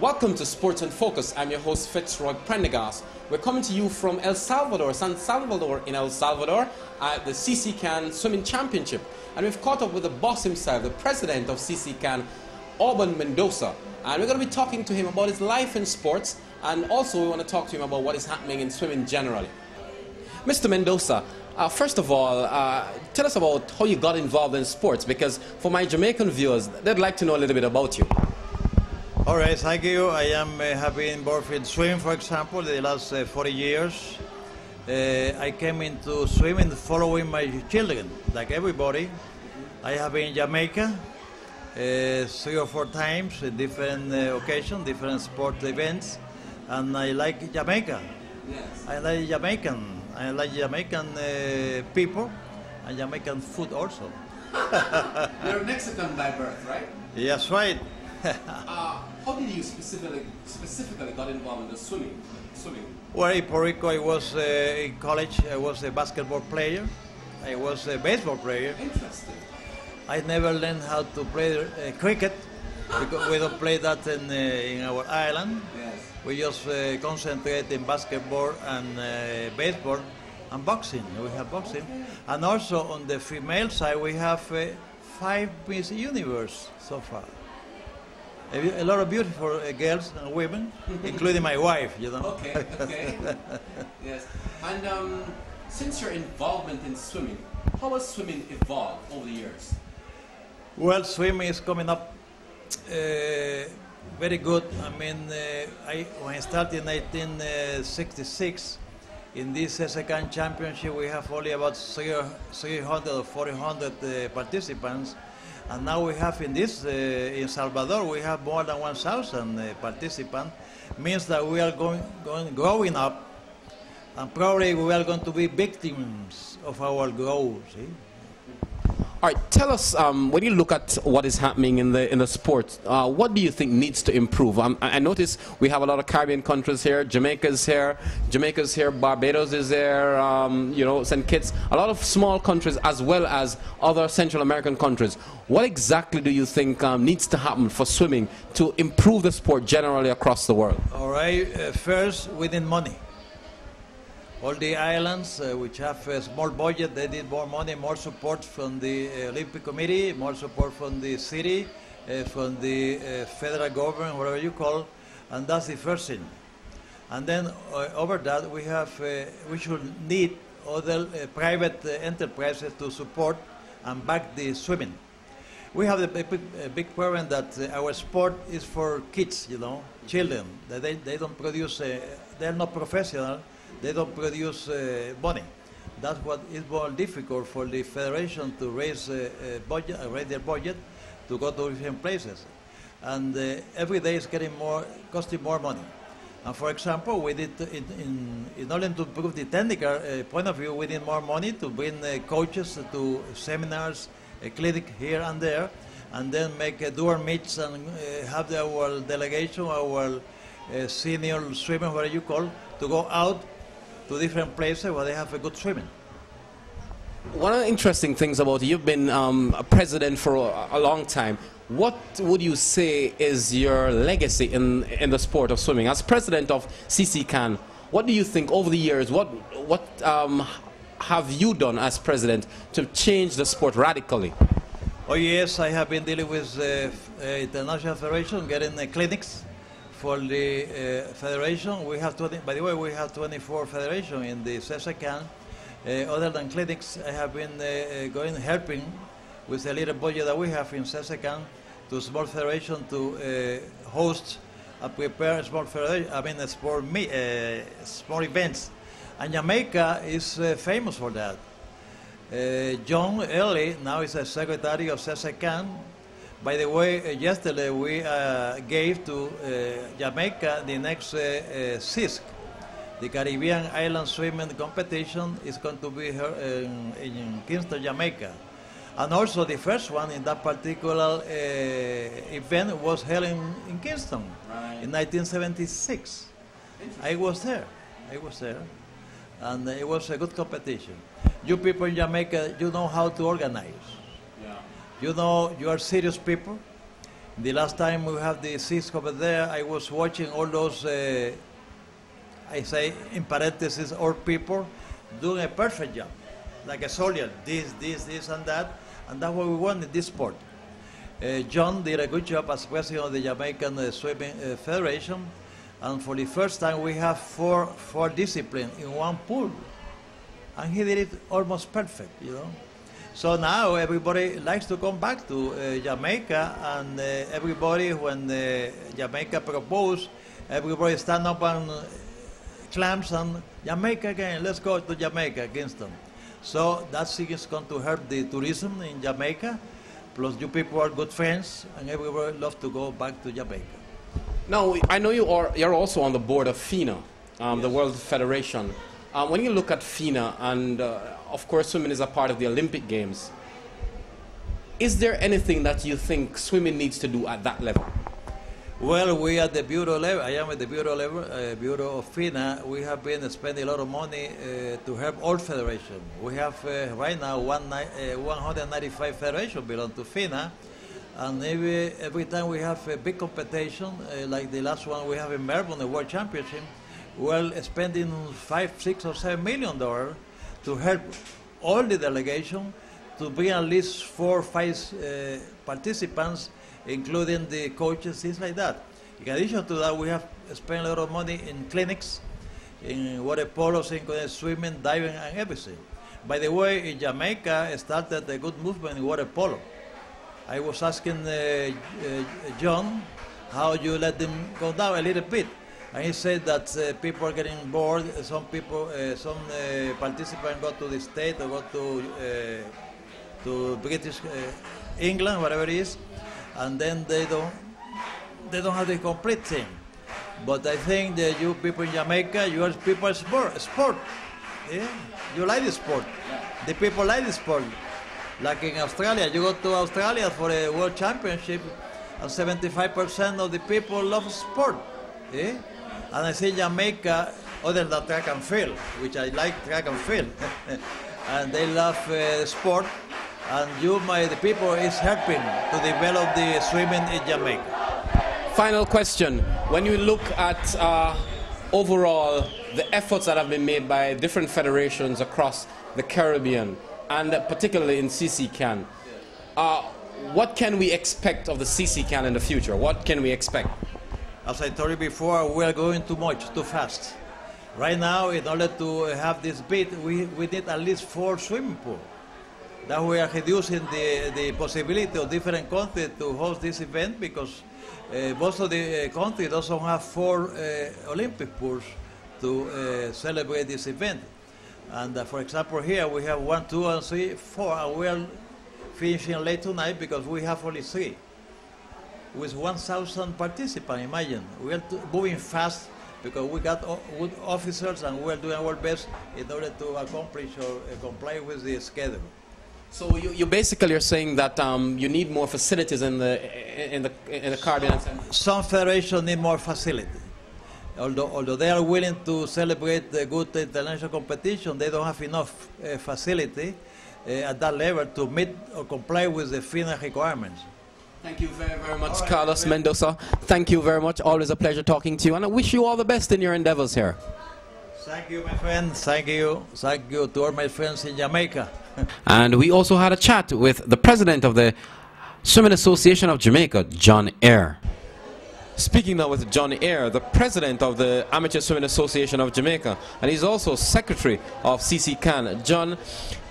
Welcome to Sports and Focus. I'm your host Fitzroy Prendergast. We're coming to you from El Salvador, San Salvador in El Salvador at the CCCAN Swimming Championship. And we've caught up with the boss himself, the president of CCCAN, Auburn Mendoza. And we're going to be talking to him about his life in sports and also we want to talk to him about what is happening in swimming generally. Mr. Mendoza, uh, first of all, uh, tell us about how you got involved in sports because for my Jamaican viewers, they'd like to know a little bit about you. All right, thank you. I am uh, have been involved in swimming, for example, the last uh, 40 years. Uh, I came into swimming following my children, like everybody. I have been in Jamaica uh, three or four times in different uh, occasions, different sport events, and I like Jamaica. Yes. I like Jamaican. I like Jamaican uh, people and Jamaican food also. You're Mexican by birth, right? Yes, right. How did you specifically, specifically got involved in the swimming? swimming? Well, in Puerto Rico, I was uh, in college. I was a basketball player. I was a baseball player. Interesting. I never learned how to play uh, cricket because we don't play that in, uh, in our island. Yes. We just uh, concentrate in basketball and uh, baseball and boxing. We have boxing. And also on the female side, we have uh, five Miss Universe so far. A, a lot of beautiful uh, girls and women, including my wife, you know. Okay, okay. yes. And um, since your involvement in swimming, how has swimming evolved over the years? Well, swimming is coming up uh, very good. I mean, uh, I, when I started in 1966, in this second championship, we have only about 300 or 400 uh, participants. And now we have in this, uh, in Salvador, we have more than 1,000 uh, participants. Means that we are going, going, growing up, and probably we are going to be victims of our growth. See? All right, tell us um, when you look at what is happening in the in the sport, uh, what do you think needs to improve? Um, I I notice we have a lot of Caribbean countries here. Jamaica's here, Jamaica's here, Barbados is there. Um, you know, St. Kitts, a lot of small countries as well as other Central American countries. What exactly do you think um, needs to happen for swimming to improve the sport generally across the world? All right, uh, first, need money. All the islands uh, which have a small budget, they need more money, more support from the uh, Olympic Committee, more support from the city, uh, from the uh, federal government, whatever you call, and that's the first thing. And then uh, over that, we have, uh, we should need other private enterprises to support and back the swimming. We have a big, a big problem that our sport is for kids, you know, children. They, they don't produce, they're not professional, they don't produce uh, money. That's what is more difficult for the federation to raise uh, uh, budget, uh, raise their budget to go to different places. And uh, every day is getting more, costing more money. And for example, we did in, in, in order to improve the technical point of view, we need more money to bring coaches to seminars, a clinic here and there, and then make uh, dual meets and uh, have our delegation, our uh, senior swimmers, whatever you call, to go out to different places where they have a good swimming. One of the interesting things about you, you've been um, a president for a, a long time. What would you say is your legacy in, in the sport of swimming? As president of CCCAN, what do you think over the years, what, what um, have you done as president to change the sport radically? Oh yes, I have been dealing with the uh, International Federation, getting the clinics for the uh, federation. We have 20, by the way, we have 24 federations in the CCCAN. Uh, other than clinics, I have been uh, uh, going helping with the little budget that we have in CCCAN to small federation to uh, host and prepare small federation, I mean uh, uh, small events. And Jamaica is uh, famous for that. John Eyre now is a secretary of CCCAN. By the way, uh, yesterday we uh, gave to uh, Jamaica the next uh, uh, CISC, the Caribbean Island Swimming Competition is going to be here in, in Kingston, Jamaica. And also the first one in that particular uh, event was held in, in Kingston Right. in 1976. I was there. I was there. And it was a good competition. You people in Jamaica, you know how to organize. You know you are serious people. The last time we have the seats over there, I was watching all those, uh, I say in parentheses, old people doing a perfect job, like a soldier, this, this, this, and that, and that's what we want in this sport. Uh, John did a good job as president of the Jamaican uh, Swimming uh, Federation, and for the first time we have four, four disciplines in one pool. And he did it almost perfect, you know. So now everybody likes to come back to uh, Jamaica, and uh, everybody, when uh, Jamaica proposed, everybody stand up and uh, clams and Jamaica again, let's go to Jamaica, Kingston. So that thing is going to help the tourism in Jamaica, plus you people are good friends, and everybody love to go back to Jamaica. Now, I know you are, you're also on the board of FINA, um, the World Federation. Um, when you look at FINA, and uh, of course swimming is a part of the Olympic Games, is there anything that you think swimming needs to do at that level? Well, we at the bureau level, I am at the bureau level, uh, bureau of FINA. We have been spending a lot of money uh, to help all federations. We have uh, right now one, uh, 195 federations belong to FINA, and every, every time we have a big competition, uh, like the last one we have in Melbourne, the World Championship, we're spending five, six, or seven million dollars to help all the delegation to bring at least four or five uh, participants, including the coaches, things like that. In addition to that, we have spent a lot of money in clinics, in water polos, including swimming, diving, and everything. By the way, in Jamaica started a good movement in water polo. I was asking uh, uh, John how you let them go down a little bit. And he said that uh, people are getting bored. Some people, uh, some uh, participants go to the state or go to uh, to British uh, England, whatever it is, and then they don't they don't have the complete thing. But I think that you people in Jamaica, you are people sport, sport. Yeah? You like the sport. The people like the sport. Like in Australia, you go to Australia for a world championship, and 75% of the people love sport. Yeah? And I say Jamaica, other than track and field, which I like track and field, and they love uh, sport. And you, my the people, is helping to develop the swimming in Jamaica. Final question. When you look at uh, overall the efforts that have been made by different federations across the Caribbean, and particularly in CC uh, what can we expect of the CCCAN in the future? What can we expect? As I told you before, we are going too much, too fast. Right now, in order to have this bid, we, we need at least four swimming pools. That we are reducing the, the possibility of different countries to host this event because uh, most of the uh, countries doesn't have four uh, Olympic pools to celebrate this event. And uh, for example, here we have one, two, and three, four, and we are finishing late tonight because we have only three with 1,000 participants, imagine. We are moving fast because we got good officers and we are doing our best in order to accomplish or uh, comply with the schedule. So you, you basically are saying that um, you need more facilities in the in the in the Caribbean. Some federations need more facility. Although, although they are willing to celebrate the good international competition, they don't have enough uh, facility uh, at that level to meet or comply with the FINA requirements. Thank you very, very much, Carlos Mendoza. Thank you very much. Always a pleasure talking to you, and I wish you all the best in your endeavors here. Thank you, my friend. Thank you. Thank you to all my friends in Jamaica. And we also had a chat with the president of the Swimming Association of Jamaica, John Eyre. Speaking now with John Eyre, the president of the Amateur Swimming Association of Jamaica, and he's also secretary of CCCAN. John,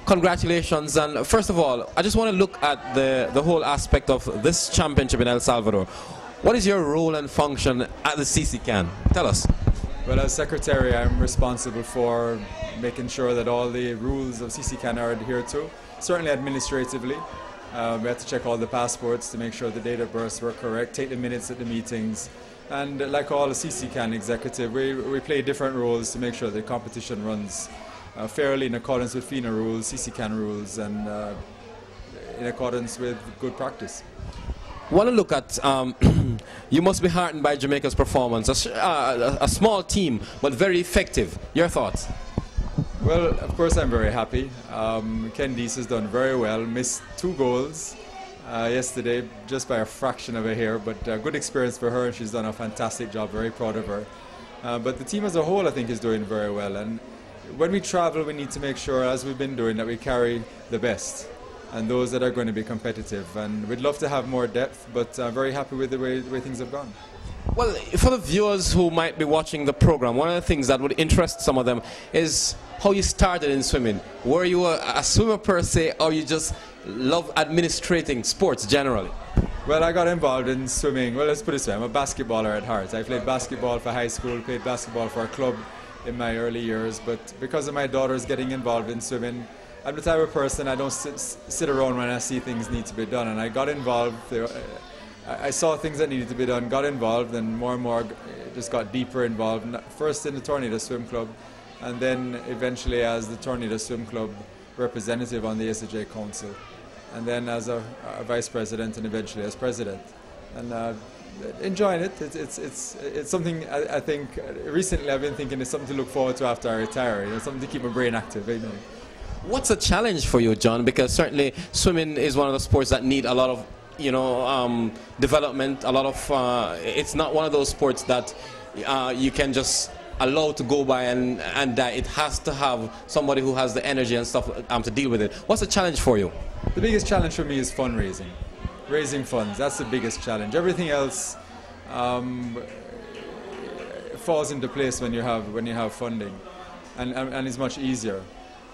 congratulations. And first of all, I just want to look at the, the whole aspect of this championship in El Salvador. What is your role and function at the CCCAN? Tell us. Well, as secretary, I'm responsible for making sure that all the rules of CCCAN are adhered to. Certainly administratively, uh, we have to check all the passports to make sure the date of births were correct, take the minutes at the meetings, and like all CCCAN executive, we, we play different roles to make sure the competition runs uh, fairly in accordance with FINA rules, CCCAN rules, and uh, in accordance with good practice. want to look at, um, you must be heartened by Jamaica's performance. A, uh, a, small team, but very effective. Your thoughts? Well, of course, I'm very happy. Um, Ken Deese has done very well, missed two goals, uh, yesterday, just by a fraction of a hair, but uh, good experience for her, and she's done a fantastic job. Very proud of her. Uh, but the team as a whole, I think, is doing very well. And when we travel, we need to make sure, as we've been doing, that we carry the best and those that are going to be competitive. And we'd love to have more depth, but uh, very happy with the way, the way things have gone. Well, for the viewers who might be watching the program, one of the things that would interest some of them is how you started in swimming. Were you a, a swimmer per se, or you just love administrating sports generally? Well, I got involved in swimming. Well, let's put it this way I'm a basketballer at heart. I played basketball for high school, played basketball for a club in my early years, but because of my daughters getting involved in swimming, I'm the type of person I don't sit, sit around when I see things need to be done, and I got involved. I saw things that needed to be done, got involved, and more and more just got deeper involved. First in the Tornado Swim Club, and then eventually as the Tornado Swim Club representative on the SAJ Council, and then as a, a vice president, and eventually as president. And uh, enjoying it. It's, it's, it's, it's something I, I, think recently I've been thinking it's something to look forward to after I retire. You know, something to keep my brain active. You know. What's a challenge for you, John? Because certainly swimming is one of the sports that need a lot of, you know, um, development. A lot of. Uh, it's not one of those sports that uh, you can just allow to go by and and that it has to have somebody who has the energy and stuff um, to deal with it. What's the challenge for you? The biggest challenge for me is fundraising, raising funds. That's the biggest challenge. Everything else. Um, falls into place when you have when you have funding, and, and, and is much easier.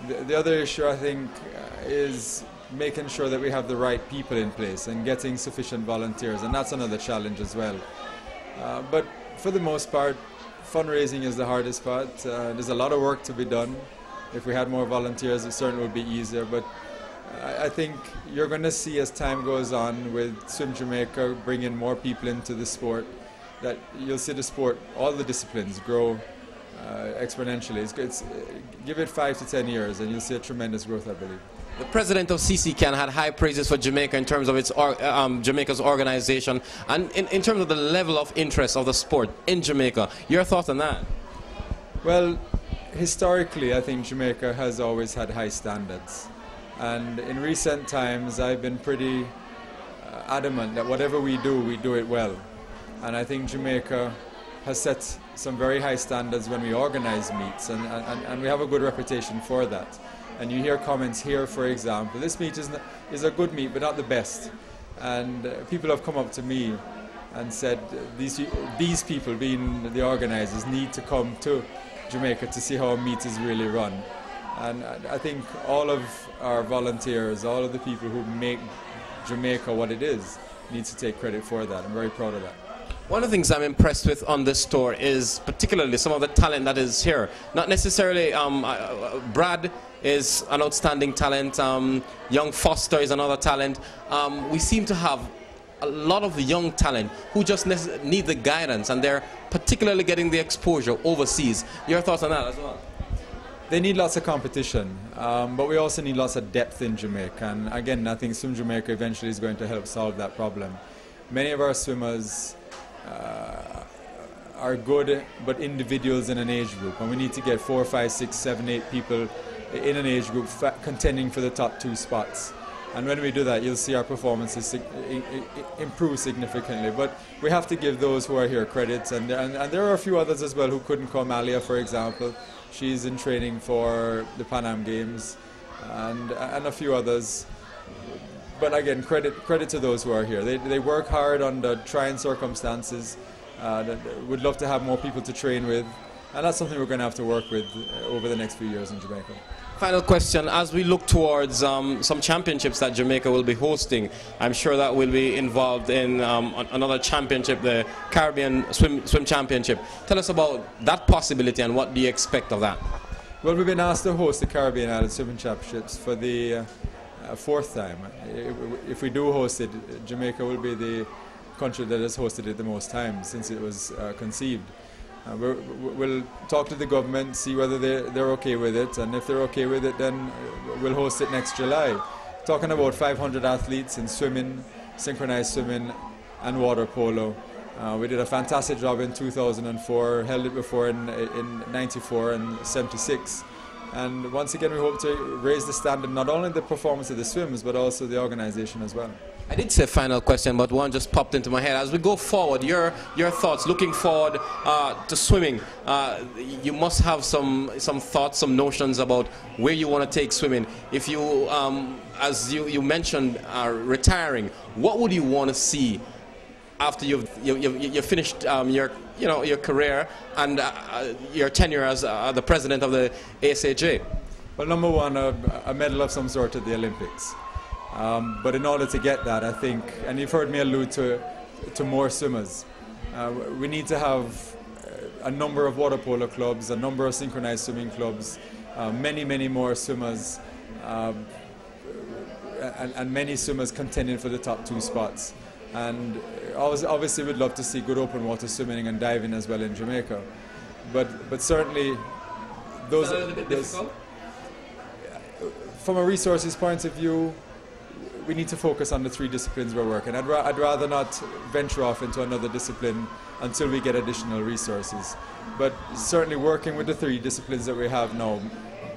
The, the other issue, I think, uh, is making sure that we have the right people in place and getting sufficient volunteers, and that's another challenge as well. Uh, but for the most part, fundraising is the hardest part. Uh, there's a lot of work to be done. If we had more volunteers, it certainly would be easier. But I, I think you're going to see as time goes on with Swim Jamaica bringing more people into the sport, that you'll see the sport, all the disciplines grow uh, exponentially. It's, it's, give it five to ten years, and you'll see a tremendous growth, I believe. The president of CCCAN had high praises for Jamaica in terms of its or, um, Jamaica's organization and in, in terms of the level of interest of the sport in Jamaica. Your thoughts on that? Well, historically, I think Jamaica has always had high standards. And in recent times, I've been pretty uh, adamant that whatever we do, we do it well. And I think Jamaica has set some very high standards when we organize meets, and, and, and we have a good reputation for that. And you hear comments here, for example, this meet is, not, is a good meet, but not the best. And uh, people have come up to me and said these, these people, being the organizers, need to come to Jamaica to see how a meet is really run. And I think all of our volunteers, all of the people who make Jamaica what it is, need to take credit for that. I'm very proud of that. One of the things I'm impressed with on this tour is particularly some of the talent that is here. Not necessarily, um, uh, Brad is an outstanding talent, um, Young Foster is another talent. Um, we seem to have a lot of young talent who just need the guidance and they're particularly getting the exposure overseas. Your thoughts on that as well? They need lots of competition, um, but we also need lots of depth in Jamaica. And again, I think Swim Jamaica eventually is going to help solve that problem. Many of our swimmers uh, are good, but individuals in an age group. And we need to get four, five, six, seven, eight people in an age group contending for the top two spots. And when we do that, you'll see our performances improve significantly. But we have to give those who are here credit. And, and, and, there are a few others as well who couldn't come. Alia, for example, she's in training for the Pan Am Games, and, and a few others but again, credit credit to those who are here. They, they work hard under trying circumstances. Uh, would love to have more people to train with, and that's something we're going to have to work with uh, over the next few years in Jamaica. Final question: As we look towards um, some championships that Jamaica will be hosting, I'm sure that will be involved in um, another championship, the Caribbean Swim Swim Championship. Tell us about that possibility and what do you expect of that? Well, we've been asked to host the Caribbean Island Swimming Championships for the uh, fourth time. If we do host it, Jamaica will be the country that has hosted it the most times since it was uh, conceived. Uh, we will talk to the government, see whether they're, they're okay with it, and if they're okay with it, then we'll host it next July. Talking about 500 athletes in swimming, synchronized swimming, and water polo. Uh, we did a fantastic job in 2004, held it before in, in 94 and 76. And once again, we hope to raise the standard not only the performance of the swims, but also the organization as well. I did say final question, but one just popped into my head. As we go forward, your your thoughts, looking forward uh, to swimming, uh, you must have some some thoughts, some notions about where you want to take swimming. If you, um, as you, you mentioned, uh, retiring, what would you want to see after you've you, you, you finished um, your you know your career and uh, your tenure as uh, the president of the ASAJ? Well, number one, a, a medal of some sort at the Olympics. Um, but in order to get that, I think, and you've heard me allude to, to more swimmers, uh, we need to have a number of water polo clubs, a number of synchronized swimming clubs, uh, many, many more swimmers, um, and, and, many swimmers contending for the top two spots. And obviously, we'd love to see good open water swimming and diving as well in Jamaica. But, but certainly, those. From a resources point of view, we need to focus on the three disciplines we're working. I'd, ra I'd rather not venture off into another discipline until we get additional resources. But certainly working with the three disciplines that we have now,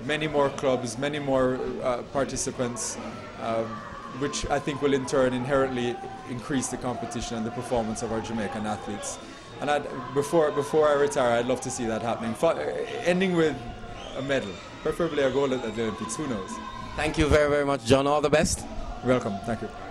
many more clubs, many more uh, participants, uh, which I think will in turn inherently increase the competition and the performance of our Jamaican athletes. And I'd, before, before I retire, I'd love to see that happening. ending with a medal, preferably a gold at the Olympics, who knows? Thank you very, very much, John. All the best. Welcome. Thank you.